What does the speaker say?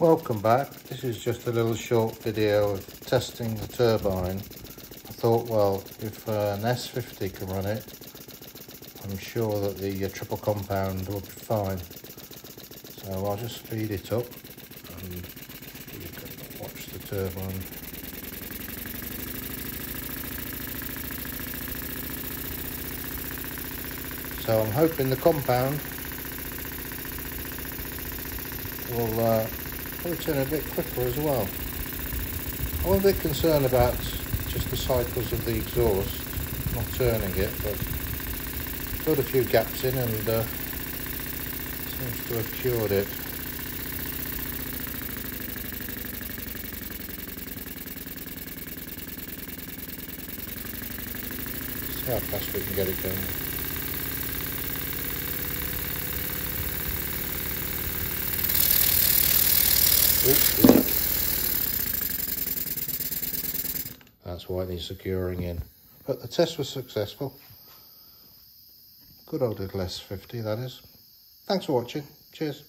Welcome back. This is just a little short video of testing the turbine. I thought, well, if uh, an S50 can run it, I'm sure that the uh, triple compound will be fine. So I'll just speed it up and you can watch the turbine. So I'm hoping the compound will uh, turn a bit quicker as well. I'm a bit concerned about just the cycles of the exhaust, not turning it, but put a few gaps in and uh, seems to have cured it. See how fast we can get it going. Oh, That's why they're securing in. But the test was successful. Good old little S50 that is. Thanks for watching. Cheers.